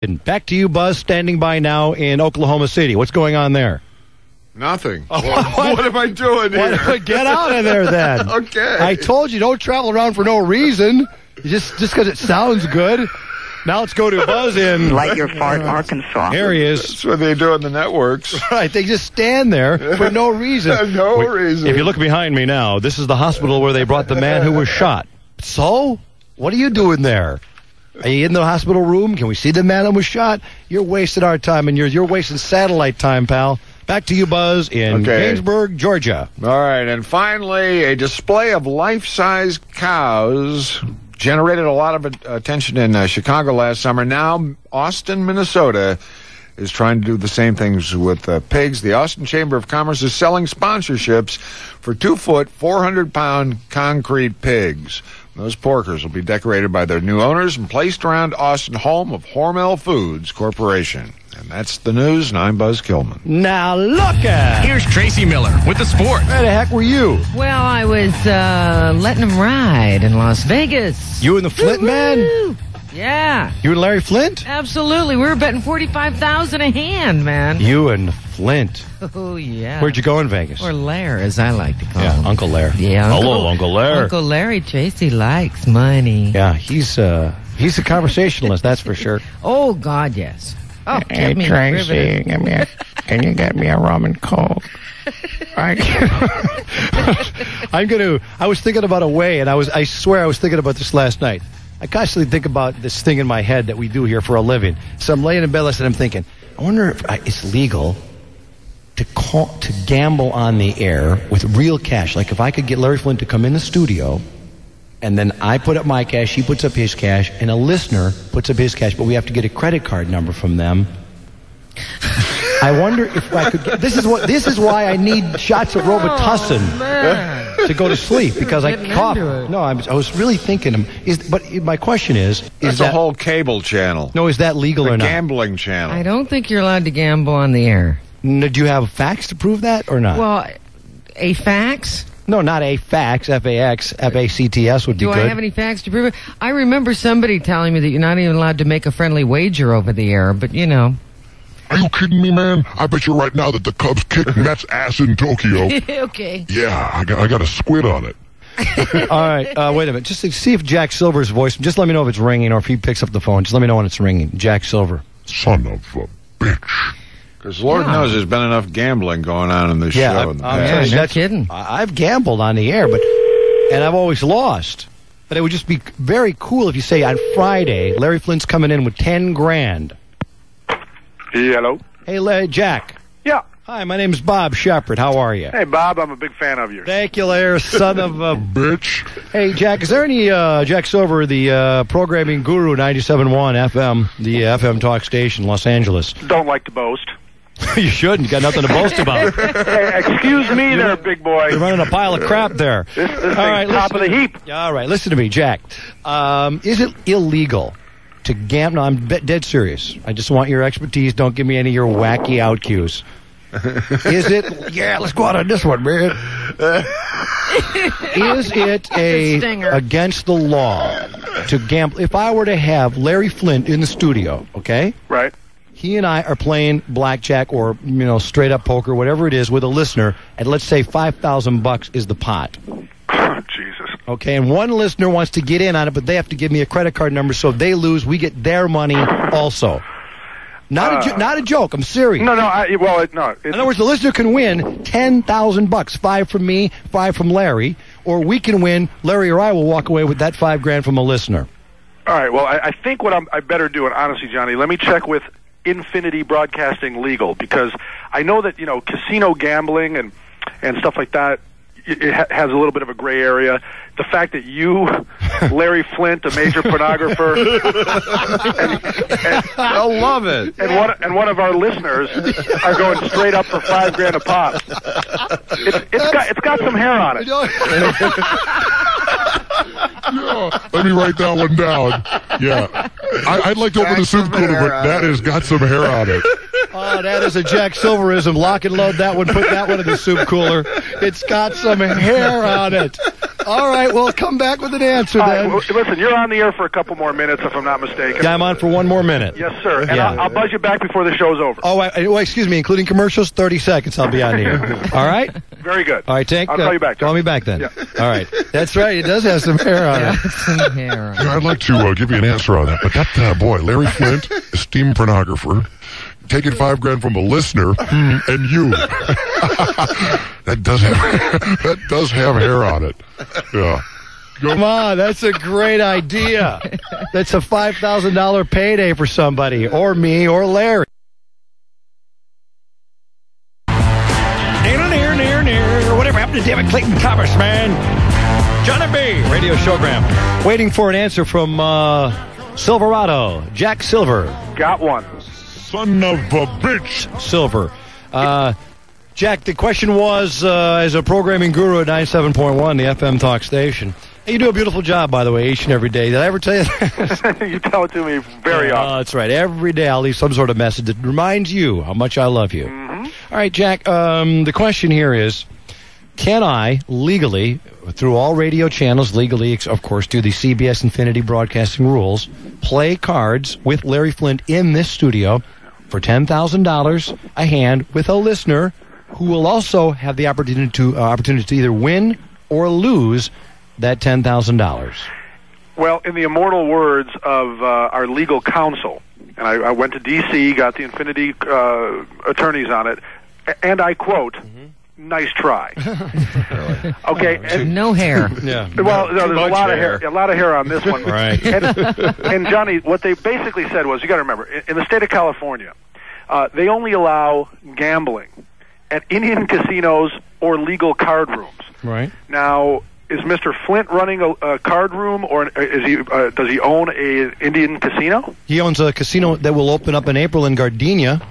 And back to you, Buzz, standing by now in Oklahoma City. What's going on there? Nothing. Oh, what, what am I doing here? What, get out of there then. okay. I told you don't travel around for no reason. Just just because it sounds good. Now let's go to Buzz in. Light your fart, Arkansas. There he is. That's what they do on the networks. Right, they just stand there for no reason. no Wait, reason. If you look behind me now, this is the hospital where they brought the man who was shot. So, what are you doing there? Are you in the hospital room? Can we see the man who was shot? You're wasting our time, and you're you're wasting satellite time, pal. Back to you, Buzz, in Okay. Gainsburg, Georgia. All right, and finally, a display of life-size cows generated a lot of attention in uh, Chicago last summer. Now, Austin, Minnesota, is trying to do the same things with uh, pigs. The Austin Chamber of Commerce is selling sponsorships for two-foot, 400-pound concrete pigs. Those porkers will be decorated by their new owners and placed around Austin, home of Hormel Foods Corporation. And that's the news, and I'm Buzz Kilman. Now look at. Here's Tracey Miller with the sports. Where the heck were you? Well, I was uh, letting him ride in Las Vegas. You and the Flynt man? Woo-hoo. Yeah, You and Larry Flynt? absolutely. We were betting forty-five thousand a hand, man. You and Flynt. Oh yeah. Where'd you go in Vegas? Or Lair, as I like to call Yeah, him. Uncle Lair. Yeah, Hello, Uncle Lair. Uncle Larry Tracey likes money. Yeah, he's uh he's a conversationalist, that's for sure. Oh God, yes. Oh, Hey get me Tracey, riveted. give me a, can you get me a rum and coke? I, I'm gonna. I was thinking about a way, and I was. I swear, I was thinking about this last night. I constantly think about this thing in my head that we do here for a living. So I'm laying in bed night. I'm thinking, I wonder if I, it's legal to call to gamble on the air with real cash. Like if I could get Larry Flynt to come in the studio, and then I put up my cash, he puts up his cash, and a listener puts up his cash, but we have to get a credit card number from them. I wonder if I could. Get, this is what. This is why I need shots of Robitussin Oh, to go to sleep because I cough. No, I'm, I was really thinking. um, Is but my question is: Is That's that a whole cable channel. no? Is that legal the or not? gambling channel. I don't think you're allowed to gamble on the air. No, do you have facts to prove that or not? Well, a fax. no, not a fax. F a x f a c t s would be Do good. Do I have any facts to prove it? I remember somebody telling me that you're not even allowed to make a friendly wager over the air, but you know. Are you kidding me, man? I bet you right now that the Cubs kicked Mets ass in Tokyo. okay. Yeah, I got, I got a squid on it. All right, uh, wait a minute. Just to see if Jack Silver's voice. Just let me know if it's ringing or if he picks up the phone. Just let me know when it's ringing. Jack Silver. Son of a bitch. Because Lord Yeah. knows there's been enough gambling going on in this Yeah, show. I'm- in the I'm past. telling you, no that's- kidding. I- I've gambled on the air, but and I've always lost. But it would just be very cool if you say on Friday, Larry Flynt's coming in with ten grand. Hello. Hey, Larry, Jack. Yeah. Hi, my name's Bob Shepard. How are you? Hey, Bob. I'm a big fan of yours. Thank you, Larry, son of a. Bitch. hey, Jack, is there any uh, Jack Silver, the uh, programming guru, 97.1 FM, the uh, FM talk station, Los Angeles? Don't like to boast. you shouldn't. Got nothing to boast about. Hey, excuse me, there, big boy. You're running a pile of crap there. This, this All right, top of the heap. All right, listen to me, Jack. Um, is it illegal to gamble? No, I'm be- dead serious. I just want your expertise. Don't give me any of your wacky out cues. is it? Yeah, let's go out on this one, man. is it a stinger. against the law to gamble? If I were to have Larry Flynt in the studio, okay, Right. he and I are playing blackjack or you know straight up poker, whatever it is, with a listener, and let's say five thousand bucks is the pot. Okay, and one listener wants to get in on it, but they have to give me a credit card number, so if they lose, we get their money also. Not a uh, jo- not a joke. I'm serious. No, no. I, well, it, no. In other words, the listener can win ten thousand bucks, five from me, five from Larry, or we can win. Larry or I will walk away with that five grand from a listener. all right. Well, I, I think what I'm, I better do, and honestly, Johnny, let me check with Infinity Broadcasting Legal because I know that you know casino gambling and and stuff like that. It it ha- has a little bit of a gray area. The fact that you, Larry Flynt, a major pornographer, I love it. and one and one of our listeners are going straight up for five grand a pop. It's, it's got it's got some hair on it. Yeah, let me write that one down. Yeah. I, I'd like to open the Got soup cooler, but that has got some hair on it. Oh, that is a Jack Silverism. Lock and load that one. Put that one in the soup cooler. It's got some hair on it. All right, well, come back with an answer All right, then. well, listen, you're on the air for a couple more minutes, if I'm not mistaken. Yeah, I'm on for one more minute. Yes, sir. And Yeah. I'll, I'll buzz you back before the show's over. Oh, I, oh, excuse me, including commercials, 30 seconds I'll be on the air. All right? Very good. All right, Tank. I'll uh, call you back. Call me back then. Yeah. All right. That's right. It does have some hair on it. Some hair. You know, I'd like to uh, give you an answer on that, but that uh, boy, Larry Flynt, esteemed pornographer, taking five grand from a listener and you. that does have that does have hair on it. Yeah. Come on, that's a great idea. That's a $5,000 payday for somebody, or me, or Larry. Near, near, near, near. Whatever happened to David Clayton Thomas, man? Johnny B. Radio showgram. Waiting for an answer from uh, Silverado. Jack Silver. Got one. Son of a bitch. Silver. Uh, Jack, the question was uh, as a programming guru at 97.1, the FM talk station. Hey, you do a beautiful job, by the way, each and every day. Did I ever tell you that? you tell it to me very Oh, often. that's right. Every day I'll leave some sort of message that reminds you how much I love you. All right, Jack. Um, the question here is: Can I legally, through all radio channels, legally, of course, do the CBS Infinity Broadcasting rules, play cards with Larry Flynt in this studio for ten thousand dollars a hand with a listener who will also have the opportunity to uh, opportunity to either win or lose that ten thousand dollars? Well, in the immortal words of uh, our legal counsel, and I, I went to D.C., got the Infinity uh, attorneys on it, and I quote, "Nice try." okay. And, No hair. Yeah. well, no, there's a lot hair. of hair, a lot of hair on this one. Right. And, and Johnny, what they basically said was, you got to remember, in, in the state of California, uh, they only allow gambling at Indian casinos or legal card rooms. Right. Now, is Mr. Flynt running a, a card room, or is he? Uh, does he own a Indian casino? He owns a casino that will open up in April in Gardena.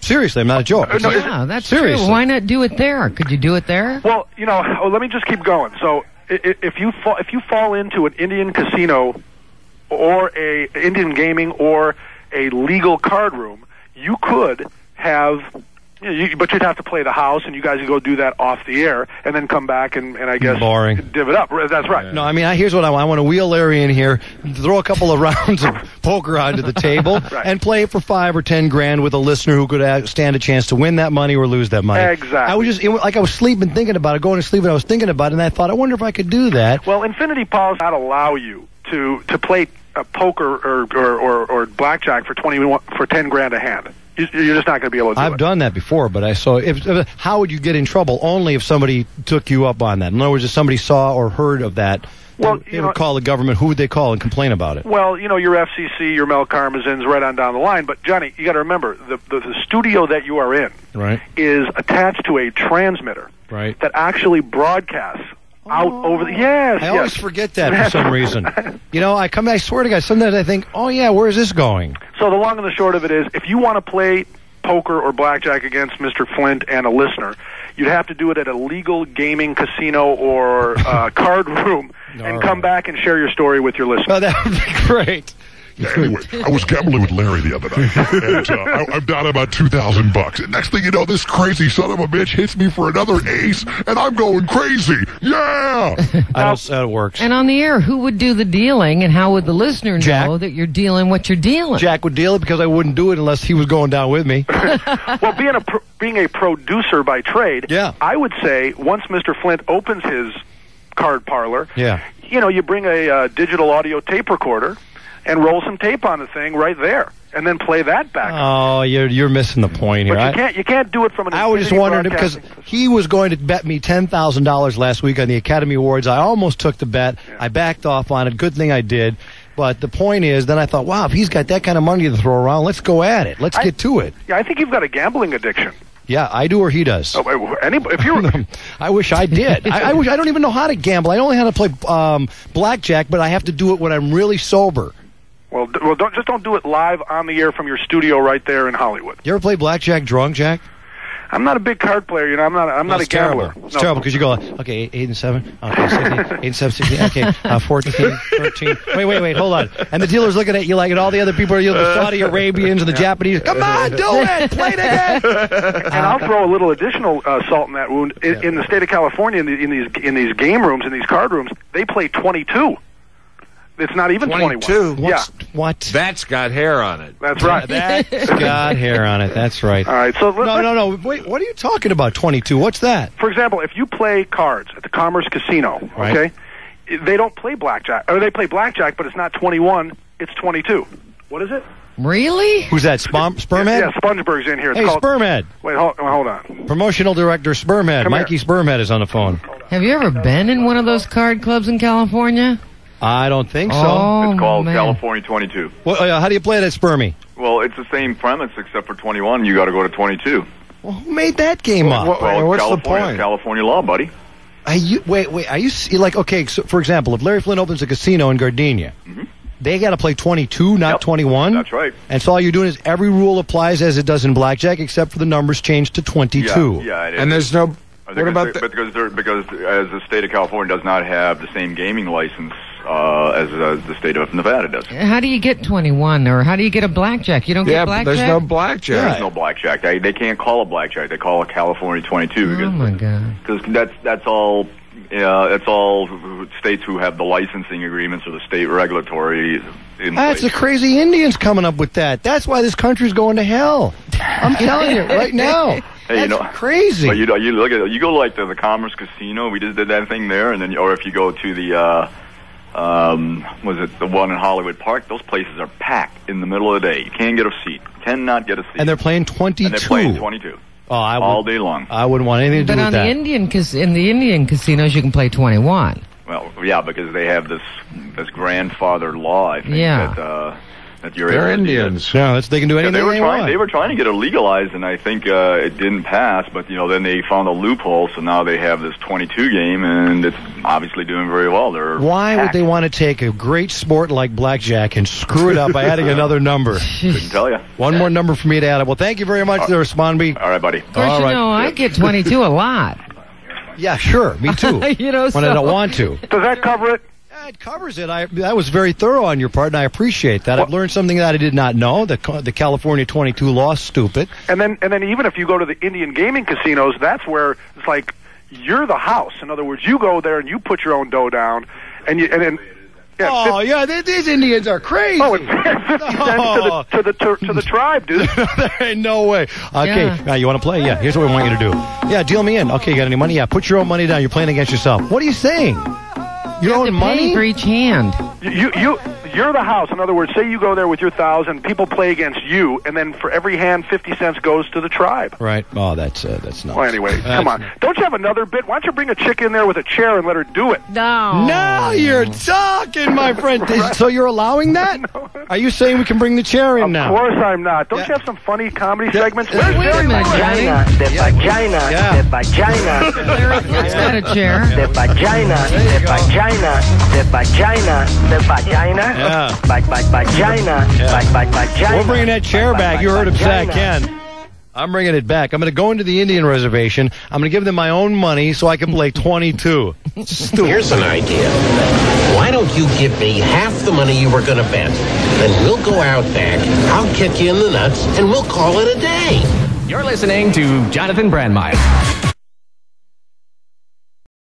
Seriously, I'm not a joke. Uh, no, Yeah, that's Seriously. true. Why not do it there? Could you do it there? Well, you know, oh, let me just keep going. So, if you fall, if you fall into an Indian casino or a Indian gaming or a legal card room, you could have. You but you'd have to play the house, and you guys would go do that off the air, and then come back and, and I guess Boring. div it up. That's right. No, I mean, I, here's what I want. I want to wheel Larry in here, throw a couple of rounds of poker onto the table, Right. and play it for five or ten grand with a listener who could stand a chance to win that money or lose that money. Exactly. I was just it, like I was sleeping, thinking about it, going to sleep, and I was thinking about it, and I thought, I wonder if I could do that. Well, Infinity Policy not allow you to to play uh, poker or, or, or, or blackjack for twenty for ten grand a hand. You, you're just not going to be able to do I've it. done that before, but I saw. If, how would you get in trouble? Only if somebody took you up on that. In other words, if somebody saw or heard of that, Well, they know- would call the government. Who would they call and complain about it? Well, you know your FCC, your Mel Karmazins, right on down the line. But Johnny, you got to remember the, the the studio that you are in Right. is attached to a transmitter Right. that actually broadcasts out over the. Yes, I yes. always forget that for some reason. You know, I come. I swear to God, sometimes I think, oh yeah, where is this going? So the long and the short of it is, if you want to play poker or blackjack against Mr. Flynt and a listener, you'd have to do it at a legal gaming casino or uh, card room, and come right. back and share your story with your listener. Oh, that would be great. Yeah, anyway, I was gambling with Larry the other night, and uh, I, I'm down about two thousand bucks. And next thing you know, this crazy son of a bitch hits me for another ace, and I'm going crazy. Yeah. I don't. That works. And on the air, who would do the dealing, and how would the listener Jack. know that you're dealing what you're dealing? Jack would deal it because I wouldn't do it unless he was going down with me. well, being a pro- being a producer by trade, Yeah. I would say once Mr. Flynt opens his card parlor, Yeah. you know, you bring a uh, digital audio tape recorder and roll some tape on the thing right there, and then play that back. Oh, you're you're missing the point here. but you I- can't you can't do it from an. I was just wondering because he was going to bet me ten thousand dollars last week on the Academy Awards. I almost took the bet. I backed off on it. Good thing I did. But the point is, then I thought, wow, if he's got that kind of money to throw around, let's go at it. Let's I- get to it. Yeah, I think you've got a gambling addiction. Yeah, I do or he does. Oh, anybody, if you're I wish I did. I, I wish I don't even know how to gamble. I only know how to play um, blackjack, but I have to do it when I'm really sober. Well, d- well, don't just don't do it live on the air from your studio right there in Hollywood. You ever play blackjack drunk, Jack? I'm not a big card player. You know, I'm not. I'm No, not a it's terrible. It's No. terrible because you go, okay, eight, eight and seven, okay, 16, eight and seven, 16, okay, uh, 14, 13. Wait, wait, wait, hold on. And the dealer's looking at you like, and all the other people are, you know, the Saudi Arabians and the Japanese. Come on, do it, play it again. And I'll throw a little additional uh, salt in that wound. In, in the state of California, in, the, in these in these game rooms, in these card rooms, they play 22. It's not even 21. 22? Yeah, What's, what? That's got hair on it. that's right. That's got hair on it. That's right. All right. So let, No, no, no. Wait, what are you talking about? 22. What's that? for example, if you play cards at the Commerce Casino, Right. okay, they don't play blackjack, or they play blackjack, but it's not 21, it's 22. What is it? Really? Who's that? Spom, Spermhead? Yeah, Spongeberg's in here. It's Hey, called. Spermhead. Wait, hold, hold on. Promotional director Spermhead. Come Mikey here. Spermhead is on the phone. Have you ever been in one of those card clubs in California? I don't think so. Oh, It's called man. California 22. Well, uh, how do you play that, Spermy? Well, it's the same premise except for 21. You got to go to 22. Well, who made that game up? What- Well, what's the California, point? California law, buddy. Are you, wait, wait. Are you s- like okay? So, for example, if Larry Flynt opens a casino in Gardena, they got to play 22, not Mm-hmm. Yep. 21. That's right. And so all you're doing is every rule applies as it does in blackjack, except for the numbers change to 22. Yeah, yeah. It is. And there's no. What about because, the, because because as the state of California does not have the same gaming license uh, as uh, the state of Nevada does. How do you get 21 or how do you get a blackjack? You don't yeah, get but blackjack? there's no blackjack. There's no blackjack. They, they can't call a blackjack. They call it California 22 Oh because my god. because that's that's all. Yeah, that's all states who have the licensing agreements or the state regulatory in That's the crazy Indians coming up with that. That's why this country's going to hell. I'm telling you right now. Hey, you That's know- crazy. But you know, you look at you go like to the Commerce Casino. We just did that thing there, and then or if you go to the uh, um, was it the one in Hollywood Park? Those places are packed in the middle of the day. You can't get a seat. Cannot get a seat. and they're playing 22. And they're playing 22 Oh, I would, all day long. I wouldn't want anything to But do on with the that. Indian cas- in the Indian casinos you can play 21. Well, yeah, because they have this this grandfather law. I think Yeah. that uh, that you're They're able to. Indians. yeah, that's, they can do Yeah, anything they were they trying. want. They were trying to get it legalized, and I think uh, it didn't pass. But you know, then they found a loophole, so now they have this 22 game, and it's obviously doing very well. They're Why would they want to take a great sport like blackjack and screw it up by adding another number? Couldn't tell you. One more number for me to add up. Well, thank you very much, there, Sponby. All right, buddy. Of course, All you right. know I get 22 a lot. Yeah, sure. Me too. You know, when I don't want to. Does that cover it? Yeah, It covers it. I that was very thorough on your part, and I appreciate that. I've learned something that I did not know. The the California 22 law stupid. And then, and then, even if you go to the Indian gaming casinos, that's where it's like you're the house. In other words, you go there and you put your own dough down, and you and then. Yeah, Oh fif- yeah, th- these Indians are crazy. oh, it's fifty cents to the to the to, to the tribe, dude. there ain't no way. Okay, Yeah. now you want to play? Yeah. Here's what we want you to do. Yeah, deal me in. Okay, you got any money? Yeah, put your own money down. You're playing against yourself. What are you saying? Your You have own to money? pay for each hand. You you you're the house. In other words, say you go there with your thousand, people play against you, and then for every hand, fifty cents goes to the tribe. Right. Oh, that's uh, that's not. Well, anyway, come on. Don't you have another bit? Why don't you bring a chick in there with a chair and let her do it? No. Now you're talking, my friend. So you're allowing that? Are you saying we can bring the chair in Of now? Of course I'm not. Don't Yeah. you have some funny comedy Yeah. segments? Wait Where's a Jerry minute, Lewis? Vagina, the vagina, Yeah. the vagina, Larry Flynt's got a chair. the vagina, the vagina, the vagina, the vagina, Yeah. Va- va- vagina, Yeah. va- va- vagina. We're bringing that chair Va- back. You heard him say I vagina. can. I'm bringing it back. I'm going to go into the Indian reservation. I'm going to give them my own money so I can play 22. Stupid. Here's an idea. Why don't you give me half the money you were going to bet? Then we'll go out back, I'll kick you in the nuts, and we'll call it a day. You're listening to Jonathon Brandmeier.